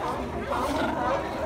好，好，好。